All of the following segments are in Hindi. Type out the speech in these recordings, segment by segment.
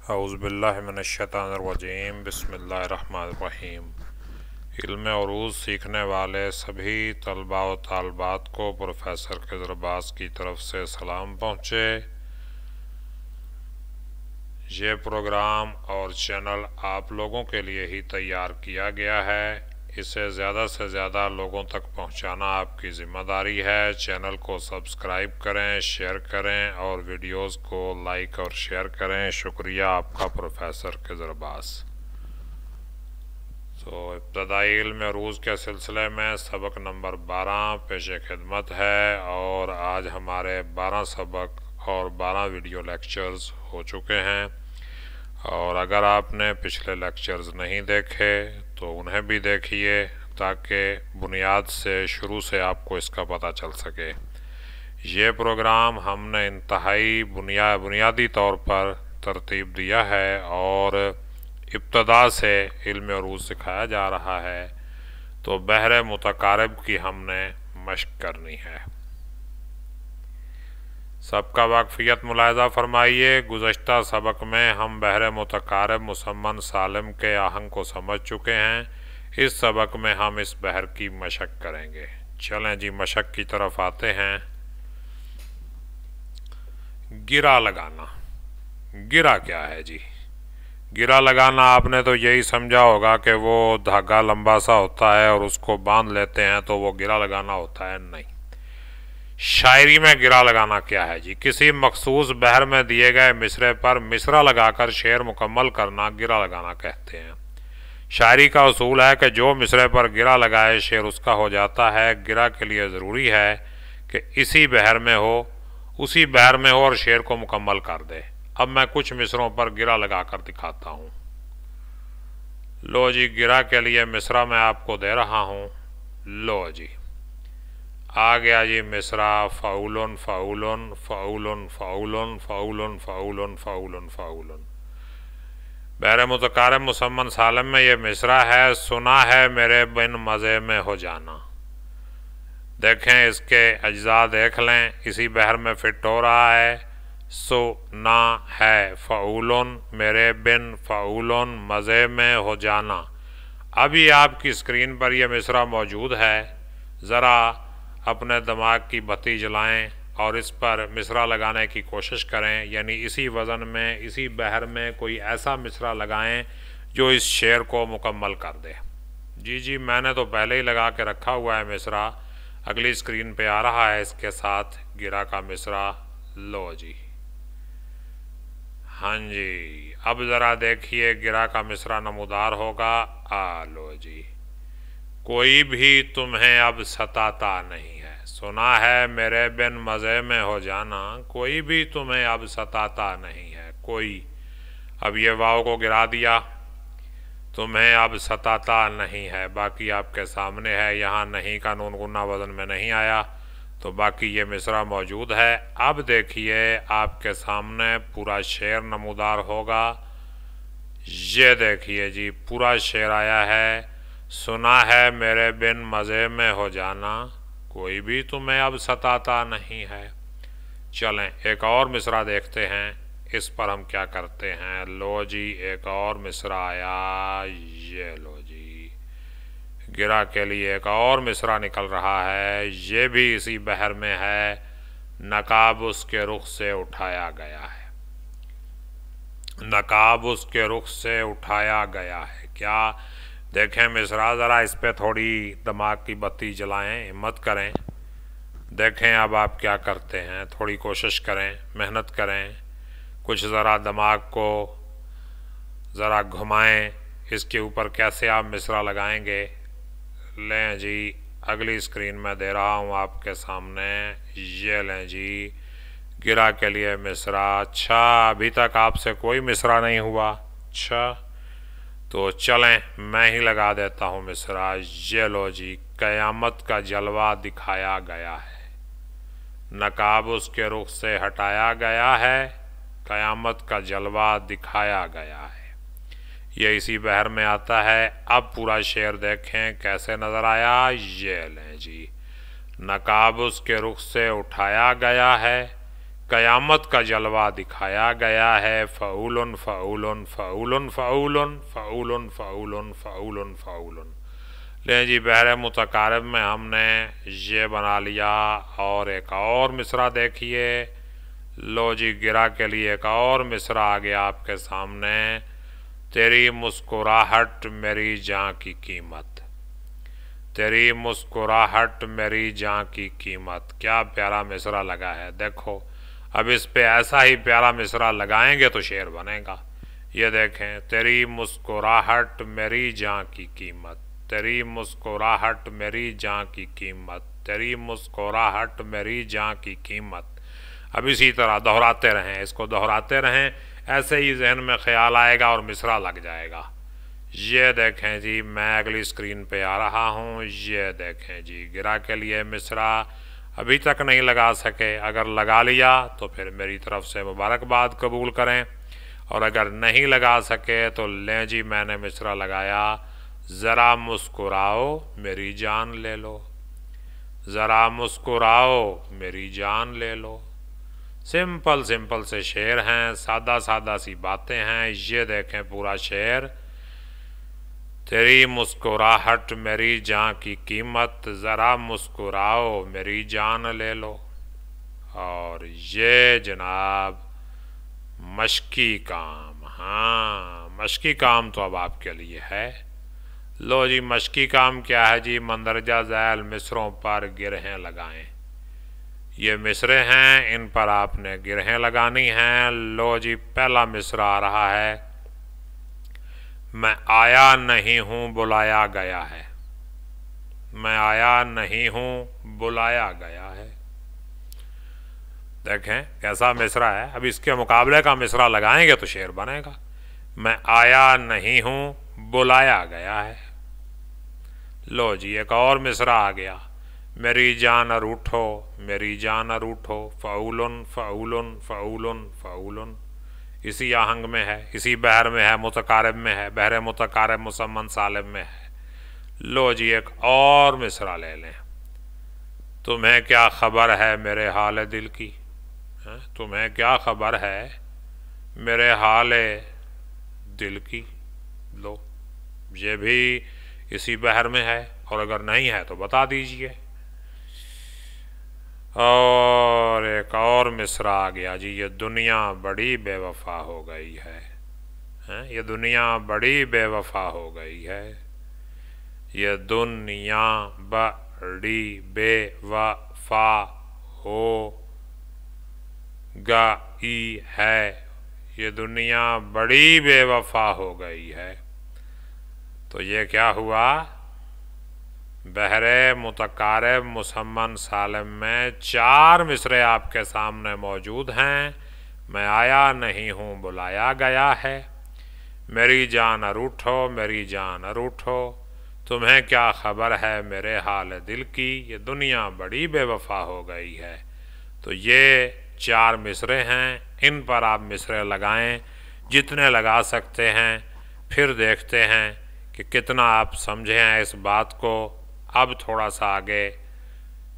अउज़बिल्लिमिनशैतानरजीम बसमीम इल्म अरूज सीखने वाले सभी तलबा व तलबात को प्रोफेसर खजरबास की तरफ़ से सलाम पहुँचे। ये प्रोग्राम और चैनल आप लोगों के लिए ही तैयार किया गया है। इसे ज़्यादा से ज़्यादा लोगों तक पहुंचाना आपकी ज़िम्मेदारी है। चैनल को सब्सक्राइब करें, शेयर करें और वीडियोस को लाइक और शेयर करें। शुक्रिया आपका प्रोफेसर खजरबास। तो इब्तदाई में रूज़ के सिलसिले में सबक नंबर 12 पेश खिदमत है और आज हमारे 12 सबक और 12 वीडियो लेक्चर्स हो चुके हैं। और अगर आपने पिछले लेक्चर्स नहीं देखे तो उन्हें भी देखिए ताकि बुनियाद से, शुरू से आपको इसका पता चल सके। ये प्रोग्राम हमने इंतहाई बुनिया, बुनियादी तौर पर तरतीब दिया है और इब्तदा से इल्म रूज सिखाया जा रहा है। तो बहर मुतकारब की हमने मशक करनी है। सबका वाकफियत मुलायजा फरमाइए। गुज्त सबक में हम बहर मतकारब मुसमन सालम के आहंग को समझ चुके हैं। इस सबक में हम इस बहर की मशक करेंगे। चलें जी, मशक की तरफ़ आते हैं। गिरा लगाना। गिरा क्या है जी? गिरा लगाना, आपने तो यही समझा होगा कि वो धागा लंबा सा होता है और उसको बाँध लेते हैं तो वो गिरा लगाना होता है नहीं। शायरी में गिरा लगाना क्या है जी? किसी मखसूस बहर में दिए गए मिसरे पर मिसरा लगाकर शेर मुकम्मल करना गिरा लगाना कहते हैं। शायरी का असूल है कि जो मिसरे पर गिरा लगाए शेर उसका हो जाता है। गिरा के लिए ज़रूरी है कि इसी बहर में हो, उसी बहर में हो और शेर को मुकम्मल कर दे। अब मैं कुछ मिसरों पर गिरा लगाकर दिखाता हूँ। लो जी, गिरा के लिए मिसरा मैं आपको दे रहा हूँ। लो जी। आ गया जी मिसरा, फ़ाउलन फ़ाउलन फ़ाउलन फ़ाउलन फ़ाउलन फ़ाउलन फ़ाउलन फ़ाउलन। बैर मुतकार मुसमन सालम में ये मिसरा है, सुना है मेरे बिन मज़े में हो जाना। देखें इसके अज्जा देख लें, इसी बहर में फिट हो रहा है सो ना है फ़ाउलन मेरे बिन फ़ाउलन मज़े में हो जाना। अभी आपकी स्क्रीन पर यह मिसरा मौजूद है, ज़रा अपने दिमाग की बत्ती जलाएँ और इस पर मिसरा लगाने की कोशिश करें। यानी इसी वज़न में, इसी बहर में कोई ऐसा मिसरा लगाएँ जो इस शेर को मुकम्मल कर दे। जी जी, मैंने तो पहले ही लगा के रखा हुआ है मिसरा। अगली स्क्रीन पे आ रहा है इसके साथ गिरा का मिसरा। लो जी। हाँ जी, अब ज़रा देखिए गिरा का मिसरा नमोदार होगा। आ, लो जी। कोई भी तुम्हें अब सताता नहीं है। सुना है, मेरे बिन मज़े में हो जाना, कोई भी तुम्हें अब सताता नहीं है। कोई, अब ये वाव को गिरा दिया, तुम्हें अब सताता नहीं है। बाकी आपके सामने है, यहाँ नहीं का नून गुना वज़न में नहीं आया तो बाकी ये मिसरा मौजूद है। अब देखिए, आपके सामने पूरा शेर नमूदार होगा। ये देखिए जी, पूरा शेर आया है। सुना है मेरे बिन मज़े में हो जाना, कोई भी तुम्हें अब सताता नहीं है। चलें, एक और मिसरा देखते हैं, इस पर हम क्या करते हैं? लो जी, एक और मिसरा आया, ये लो जी। गिरा के लिए एक और मिसरा निकल रहा है, ये भी इसी बहर में है, नकाब उसके रुख से उठाया गया है। नकाब उसके रुख से उठाया गया है, क्या देखें मिसरा ज़रा इस पर थोड़ी दिमाग की बत्ती जलाएँ, हिम्मत करें। देखें अब आप क्या करते हैं, थोड़ी कोशिश करें, मेहनत करें। कुछ ज़रा दिमाग को ज़रा घुमाएँ, इसके ऊपर कैसे आप मिसरा लगाएँगे? लें जी, अगली स्क्रीन में दे रहा हूँ आपके सामने। ये लें जी, गिरा के लिए मिसरा अच्छा अभी तक आपसे कोई मिसरा नहीं हुआ। अच्छा। तो चलें, मैं ही लगा देता हूँ मिसरा ये लो जी, क़यामत का जलवा दिखाया गया है। नकाब उसके रुख से हटाया गया है, क़यामत का जलवा दिखाया गया है। ये इसी बहर में आता है, अब पूरा शेर देखें कैसे नज़र आया, ये लें जी, नकाब उसके रुख से उठाया गया है क़यामत का जलवा दिखाया गया है। फ़ाउलन फ़ाउलन फ़ाउलन फ़ाउलन फ़ाउलन फ़ाउलन फ़ाउलन फ़ाउलन लें जी, बहर मुतकारब में हमने ये बना लिया और एक और मिसरा देखिए। लो जी, गिरा के लिए एक और मिसरा आ गया आपके सामने। तेरी मुस्कुराहट मेरी जान की कीमत। तेरी मुस्कुराहट मेरी जान की कीमत। क्या प्यारा मिसरा लगा है। देखो अब इस पे ऐसा ही प्यारा मिसरा लगाएँगे तो शेर बनेगा। ये देखें, तेरी मुस्कुराहट मेरी जान की कीमत, तेरी मुस्कुराहट मेरी जान की कीमत, तेरी मुस्कुराहट मेरी जान की कीमत। अब इसी तरह दोहराते रहें, इसको दोहराते रहें, ऐसे ही जहन में ख्याल आएगा और मिसरा लग जाएगा। ये देखें जी, मैं अगली स्क्रीन पे आ रहा हूँ। ये देखें जी, गिरा के लिए मिसरा अभी तक नहीं लगा सके। अगर लगा लिया तो फिर मेरी तरफ़ से मुबारकबाद कबूल करें। और अगर नहीं लगा सके तो लें जी, मैंने मिसरा लगाया। ज़रा मुस्कुराओ, मेरी जान ले लो। ज़रा मुस्कुराओ, मेरी जान ले लो। सिंपल सिंपल से शेर हैं, सादा सादा सी बातें हैं। ये देखें पूरा शेर। तेरी मुस्कुराहट मेरी जान की कीमत, ज़रा मुस्कुराओ, मेरी जान ले लो। और ये जनाब, मशकी काम हाँ मशकी काम तो अब आपके लिए है। लो जी, मशकी काम क्या है जी? मंदरजा जैल मिसरों पर गिरहें लगाएँ। ये मिसरे हैं, इन पर आपने गिरहें लगानी हैं। लो जी, पहला मिसरा आ रहा है। मैं आया नहीं हूँ, बुलाया गया है। मैं आया नहीं हूँ, बुलाया गया है। देखें, कैसा मिसरा है। अब इसके मुकाबले का मिसरा लगाएँगे तो शेर बनेगा। मैं आया नहीं हूँ, बुलाया गया है। लो जी, एक और मिसरा आ गया। मेरी जान रूठो, मेरी जान रूठो फ़ाउलन फ़ाउलन फ़ाउलन फ़ाउलन इसी आहंग में है, इसी बहर में है, मुतकारब में है, बहर मुतकारब मुसमन सालब में है। लो जी, एक और मिसरा ले लें। तुम्हें क्या खबर है मेरे हाल दिल की? है? तुम्हें क्या खबर है मेरे हाल दिल की? लो, ये भी इसी बहर में है, और अगर नहीं है तो बता दीजिए। और एक और मिसरा आ गया जी, ये दुनिया बड़ी बेवफा हो गई है। हैं? ये दुनिया बड़ी बेवफा हो गई है। ये दुनिया बड़ी बेवफा हो गई है। ये दुनिया बड़ी बेवफा हो गई है। तो ये क्या हुआ? बहरे, मुतकार मुसमन सालम में चार मिसरे आपके सामने मौजूद हैं। मैं आया नहीं हूँ, बुलाया गया है। मेरी जान अरूठो मेरी जान अरूठो तुम्हें क्या खबर है मेरे हाल दिल की? ये दुनिया बड़ी बेवफा हो गई है। तो ये चार मिसरे हैं, इन पर आप मिसरे लगाएँ। जितने लगा सकते हैं, फिर देखते हैं कि कितना आप समझे इस बात को। अब थोड़ा सा आगे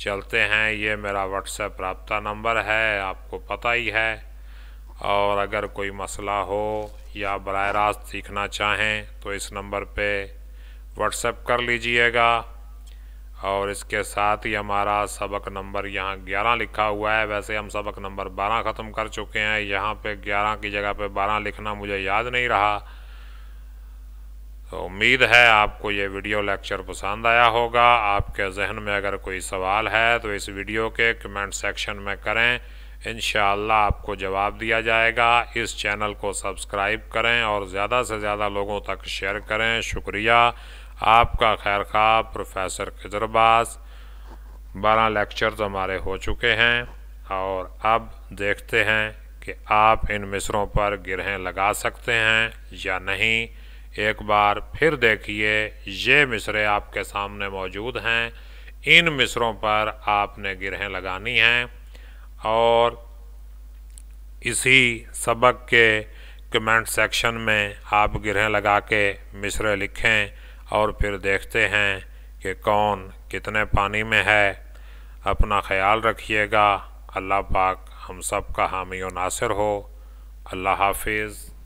चलते हैं। ये मेरा व्हाट्सएप रबता नंबर है, आपको पता ही है। और अगर कोई मसला हो या बर रास्त सीखना चाहें तो इस नंबर पे व्हाट्सएप कर लीजिएगा। और इसके साथ ही हमारा सबक नंबर यहाँ ग्यारह लिखा हुआ है। वैसे हम सबक नंबर बारह ख़त्म कर चुके हैं। यहाँ पे ग्यारह की जगह पे बारह लिखना मुझे याद नहीं रहा। तो उम्मीद है आपको ये वीडियो लेक्चर पसंद आया होगा। आपके जहन में अगर कोई सवाल है तो इस वीडियो के कमेंट सेक्शन में करें। इन आपको जवाब दिया जाएगा। इस चैनल को सब्सक्राइब करें और ज़्यादा से ज़्यादा लोगों तक शेयर करें। शुक्रिया। आपका खैर खा प्रोफेसर खजरबाज। बारह लेक्चर तो हमारे हो चुके हैं और अब देखते हैं कि आप इन मिसरों पर गिरहें लगा सकते हैं या नहीं। एक बार फिर देखिए, ये मिसरे आपके सामने मौजूद हैं। इन मिसरों पर आपने गिरहें लगानी हैं और इसी सबक के कमेंट सेक्शन में आप गिरहें लगा के मिसरे लिखें और फिर देखते हैं कि कौन कितने पानी में है। अपना ख्याल रखिएगा। अल्लाह पाक हम सब का हामी नासिर हो। अल्लाह हाफिज़।